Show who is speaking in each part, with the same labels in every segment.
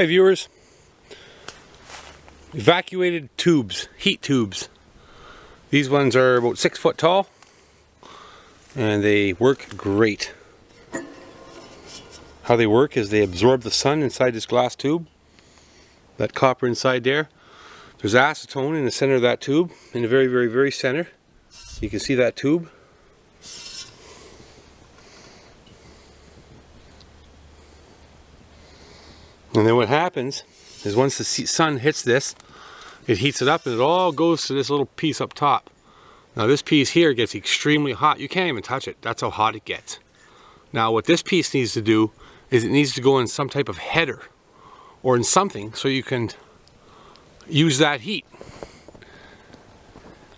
Speaker 1: Hi viewers. Evacuated tubes, heat tubes. These ones are about six foot tall and they work great. How they work is they absorb the sun inside this glass tube. That copper inside there. There's acetone in the center of that tube, in the very, very, very center. You can see that tube. And then what happens is once the sun hits this, it heats it up and it all goes to this little piece up top. Now this piece here gets extremely hot. You can't even touch it. That's how hot it gets. Now what this piece needs to do is it needs to go in some type of header or in something so you can use that heat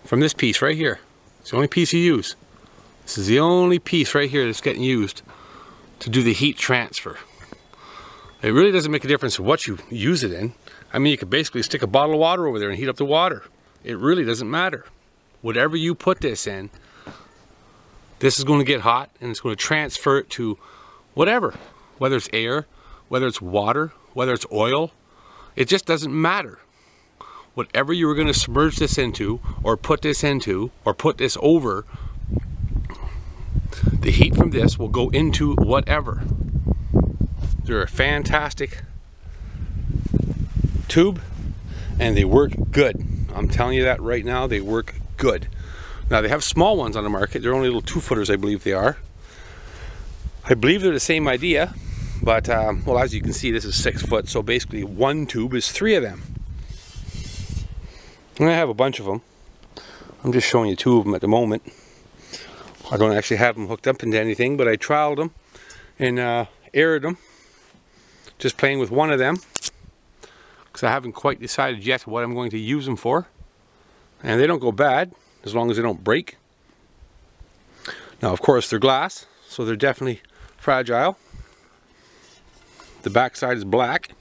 Speaker 1: from this piece right here. It's the only piece you use. This is the only piece right here that's getting used to do the heat transfer. It really doesn't make a difference what you use it in. I mean, you could basically stick a bottle of water over there and heat up the water. It really doesn't matter. Whatever you put this in, this is going to get hot and it's going to transfer it to whatever. Whether it's air, whether it's water, whether it's oil. It just doesn't matter. Whatever you were going to submerge this into, or put this into, or put this over, the heat from this will go into whatever. They're a fantastic tube and they work good. I'm telling you that right now, they work good. Now they have small ones on the market. They're only little two footers, I believe they are. I believe they're the same idea, but um, well, as you can see, this is six foot. So basically one tube is three of them. And I have a bunch of them. I'm just showing you two of them at the moment. I don't actually have them hooked up into anything, but I trialed them and uh, aired them just playing with one of them because I haven't quite decided yet what I'm going to use them for. And they don't go bad as long as they don't break. Now of course they're glass so they're definitely fragile. The back side is black.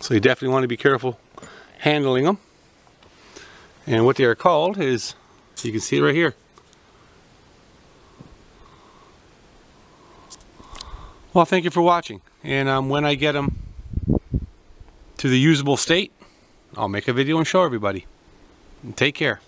Speaker 1: So you definitely want to be careful handling them. And what they are called is you can see right here Well, thank you for watching. And um, when I get them to the usable state, I'll make a video and show everybody. Take care.